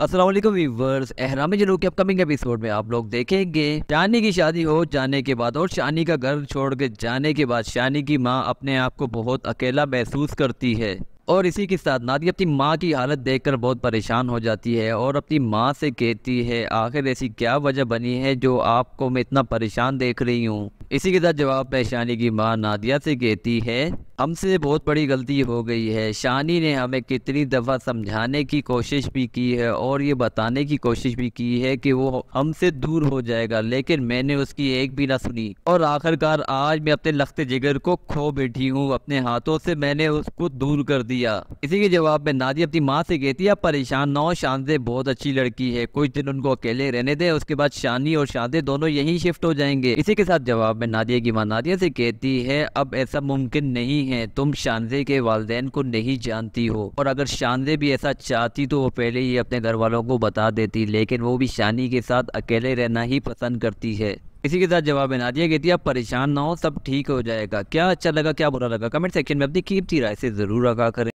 Aslam viewers एहराम जनू के upcoming episode में आप लोग देखेंगे, शानी की शादी हो जाने के बाद और शानी का घर छोड़ के जाने के बाद शानी की माँ अपने आप को बहुत अकेला महसूस करती है। और इसी के साथ नादी अपनी माँ की हालत देखकर बहुत परेशान हो जाती है और अपनी माँ से कहती है, आखिर ऐसी क्या वजह बनी है जो आपको मैं इतना परेशान देख रही हूँ? इसी के साथ जवाब में शानी की माँ नादिया से कहती है हमसे बहुत बड़ी गलती हो गई है। शानी ने हमें कितनी दफ़ा समझाने की कोशिश भी की है और ये बताने की कोशिश भी की है कि वो हमसे दूर हो जाएगा, लेकिन मैंने उसकी एक भी ना सुनी। और आखिरकार आज मैं अपने लखते जिगर को खो बैठी हूँ, अपने हाथों से मैंने उसको दूर कर दिया। इसी के जवाब में नादी अपनी माँ से कहती है परेशान ना हो, शानदे बहुत अच्छी लड़की है। कुछ दिन उनको अकेले रहने दे, उसके बाद शानी और शानदे दोनों यही शिफ्ट हो जाएँगे। इसी के साथ जवाब में नादिया की माँ नादिया से कहती है, अब ऐसा मुमकिन नहीं है, तुम शानजे के वालदेन को नहीं जानती हो। और अगर शानजे भी ऐसा चाहती तो वो पहले ही अपने घर वालों को बता देती, लेकिन वो भी शानी के साथ अकेले रहना ही पसंद करती है। इसी के साथ जवाब में नादिया कहती है, आप परेशान ना हो, सब ठीक हो जाएगा। क्या अच्छा लगा, क्या बुरा लगा? कमेंट सेक्शन में अपनी कीमती राय से ज़रूर आगा करें।